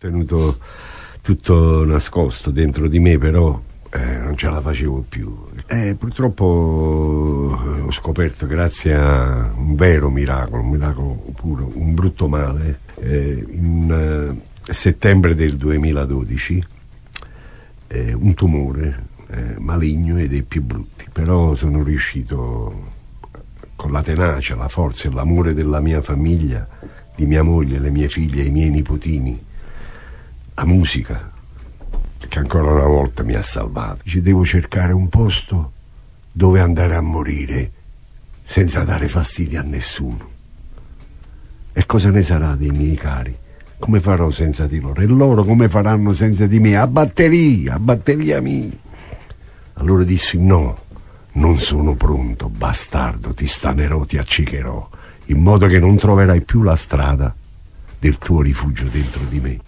tenuto tutto nascosto dentro di me, però eh, non ce la facevo più. Eh, purtroppo eh, ho scoperto, grazie a un vero miracolo, un miracolo puro, un brutto male, eh, in eh, settembre del 2012, eh, un tumore maligno e dei più brutti, però sono riuscito con la tenacia, la forza e l'amore della mia famiglia, di mia moglie, le mie figlie, i miei nipotini, la musica, che ancora una volta mi ha salvato. Ci devo cercare un posto dove andare a morire senza dare fastidio a nessuno. E cosa ne sarà dei miei cari? Come farò senza di loro? E loro come faranno senza di me? A batteria, a batteria mia. Allora dissi no, non sono pronto, bastardo, ti stanerò, ti accicherò, in modo che non troverai più la strada del tuo rifugio dentro di me.